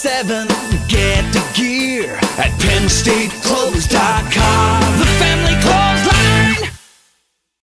7. Get the gear at Penn State Club.